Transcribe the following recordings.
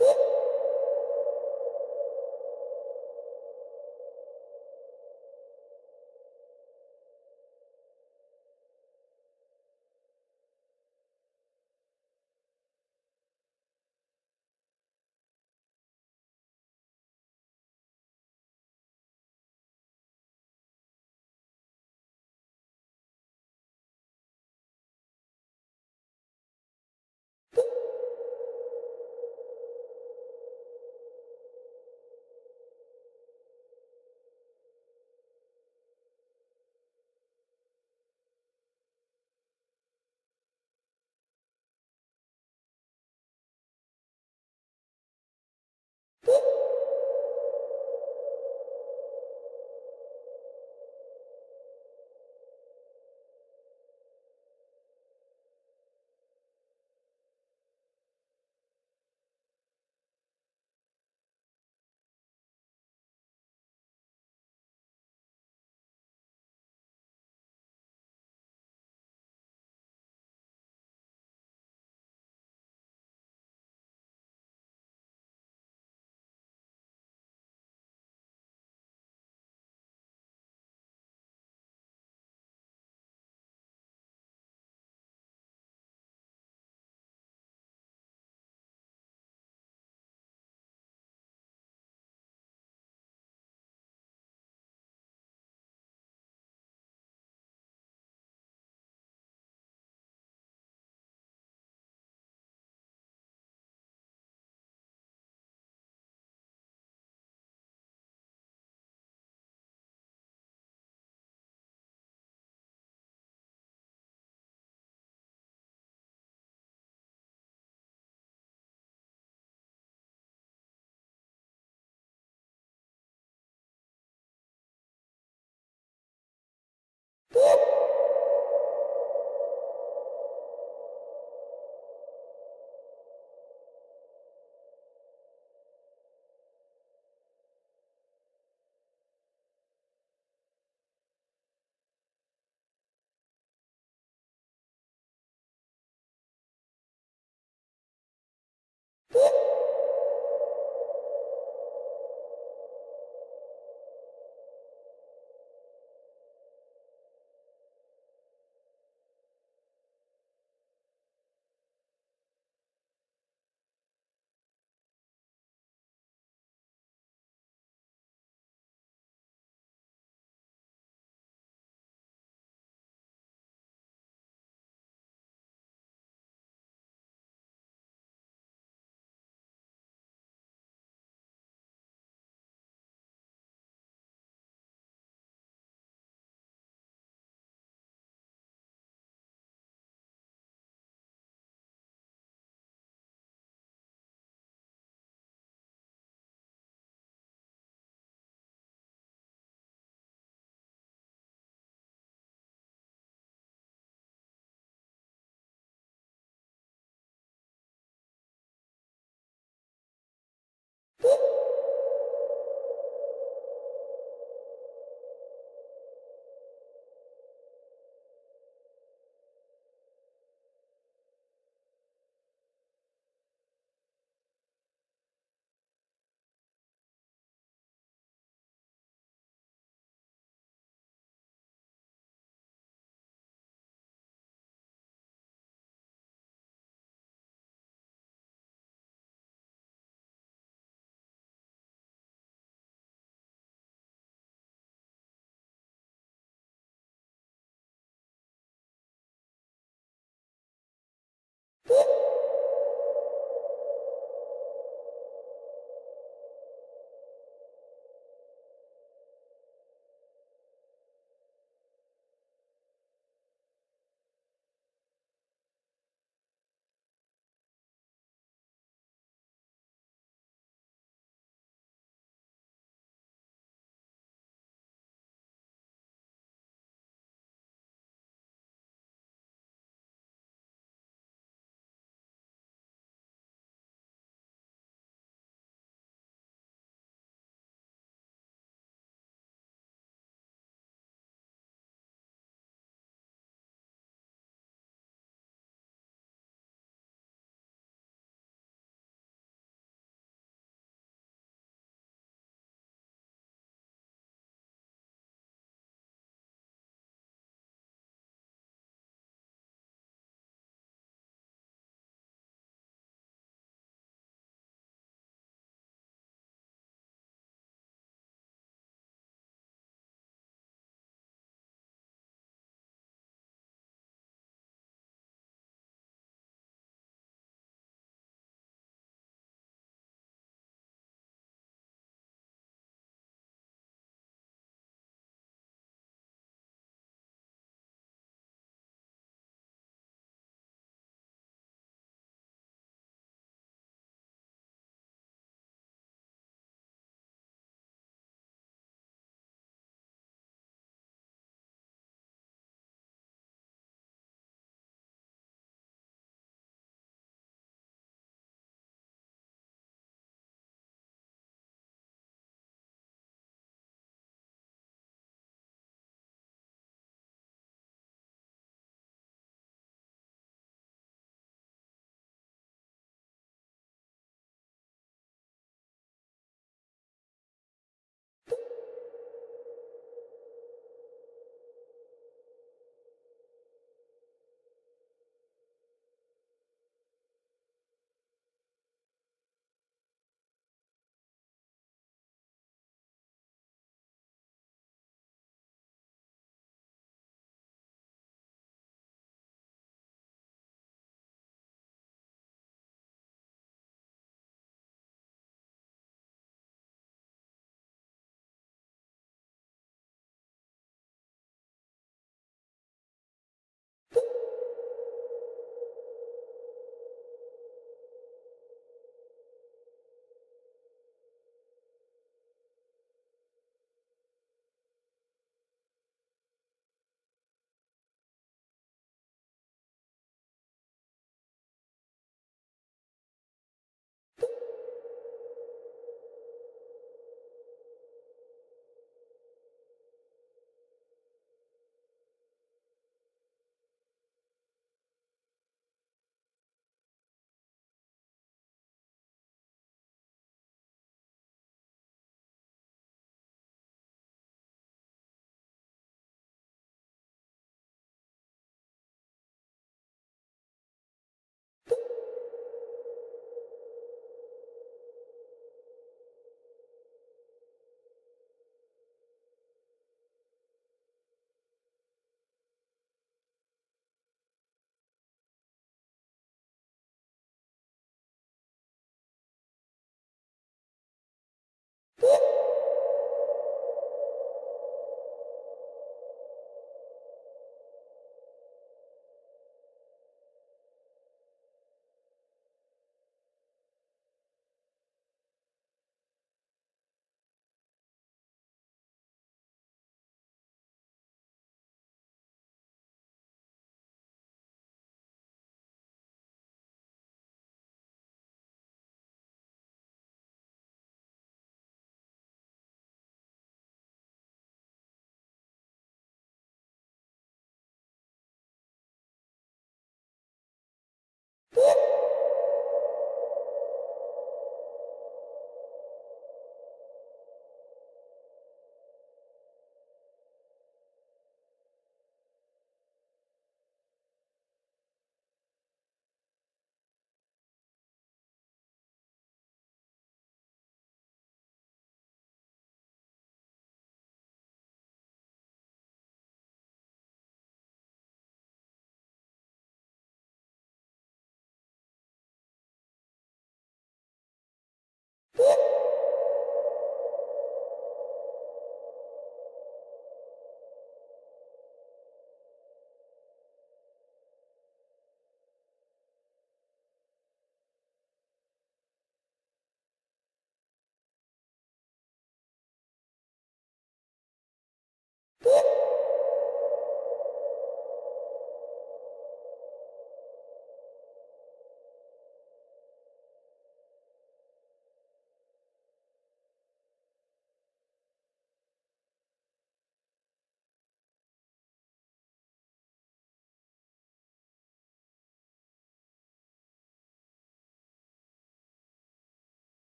Beep.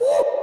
Woo!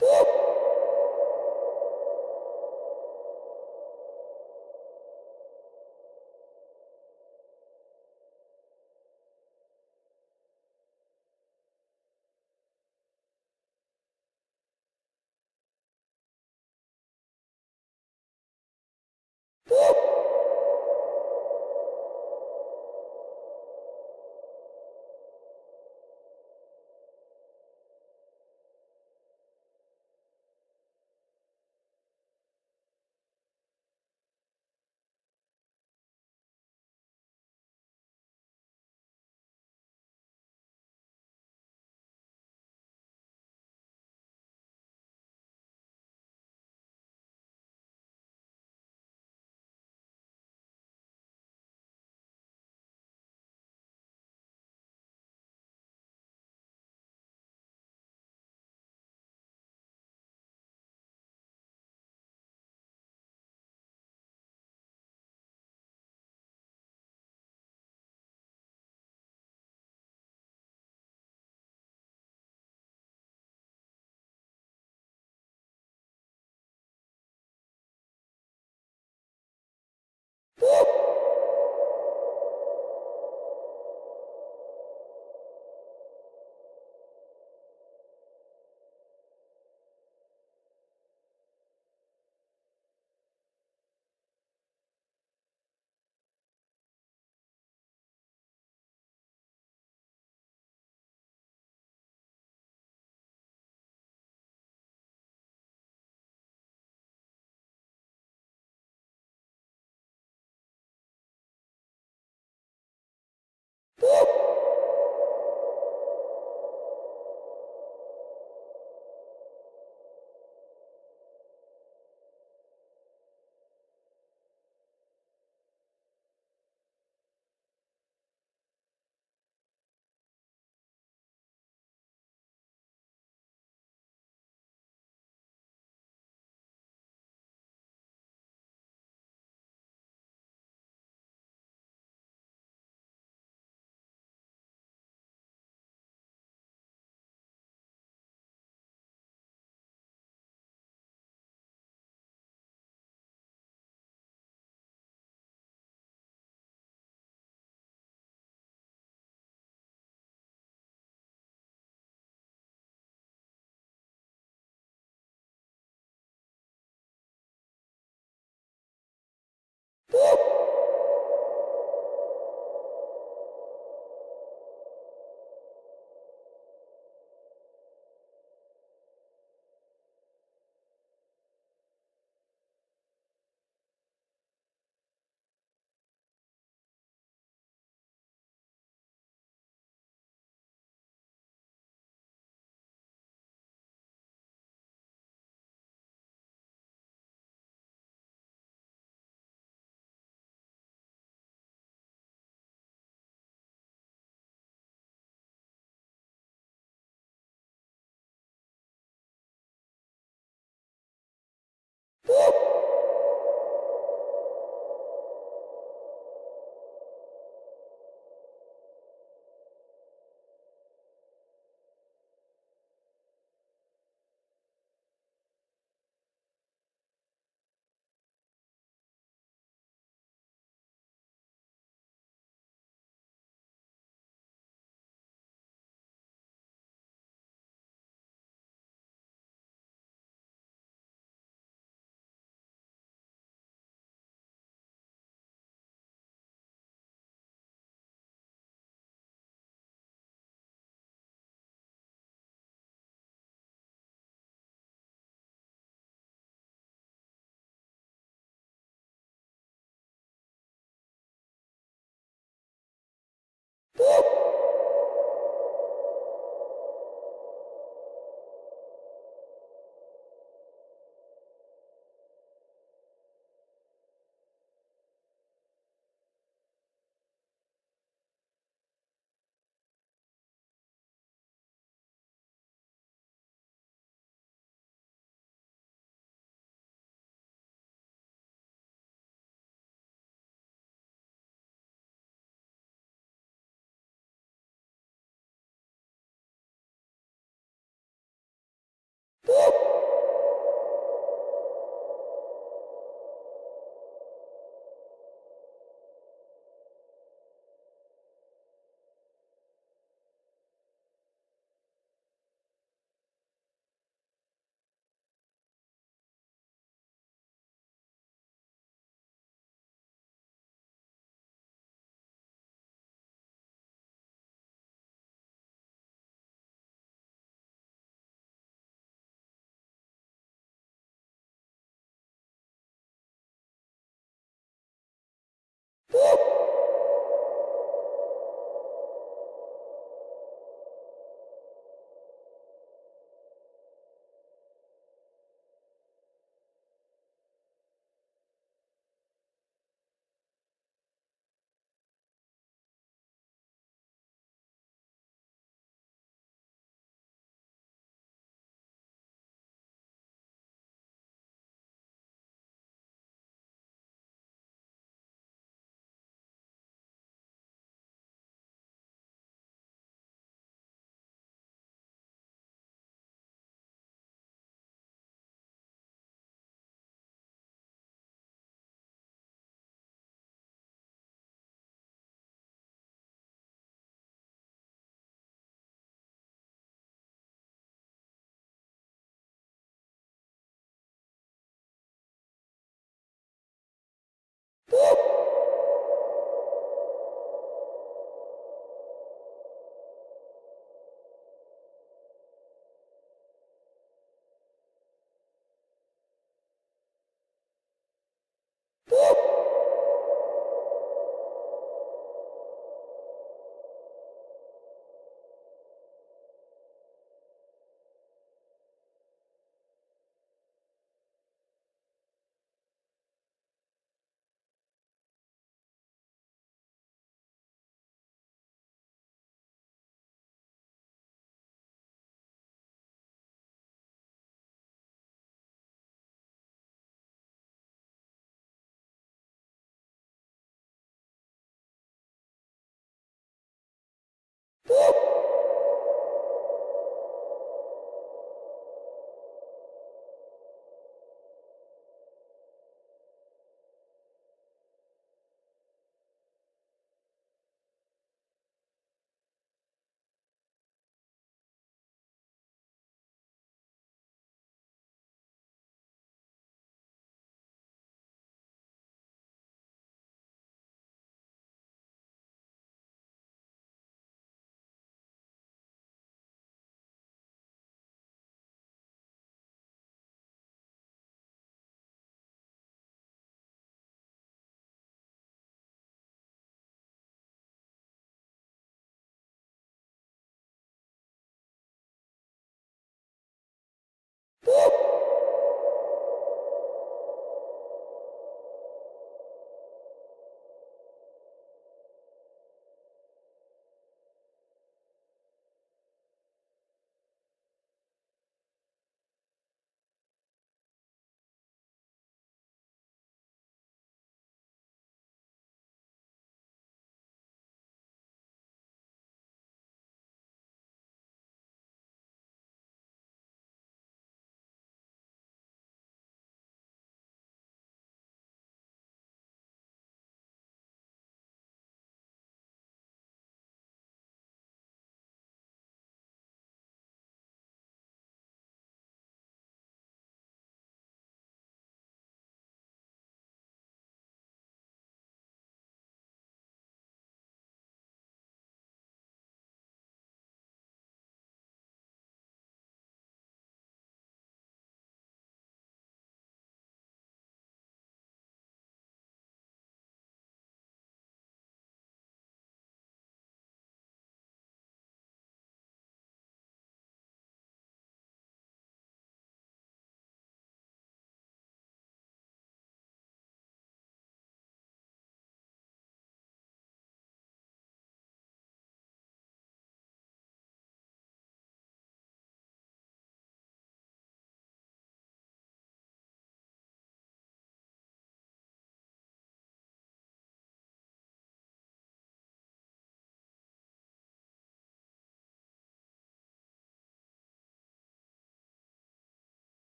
Woo!